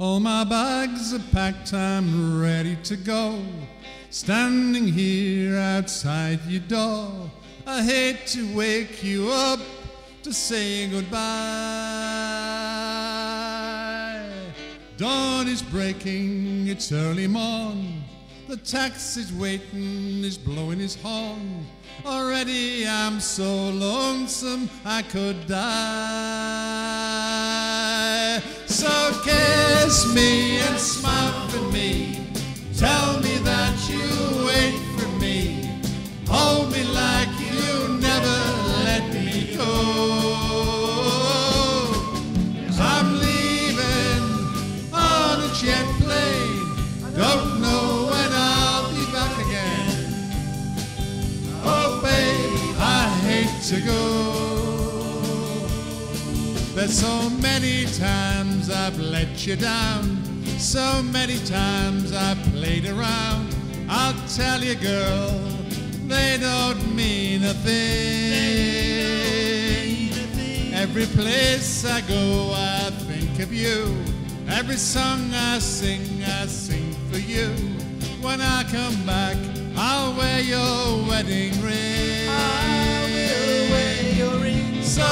All my bags are packed, I'm ready to go. Standing here outside your door. I hate to wake you up to say goodbye. Dawn is breaking, it's early morn. The taxi's waiting, is blowing his horn. Already I'm so lonesome I could die. So kiss me and smile for me. There's so many times I've let you down. So many times I've played around. I'll tell you, girl, they don't mean a thing. Every place I go, I think of you. Every song I sing, I sing for you. When I come back, I'll wear your wedding ring. I will wear your ring. So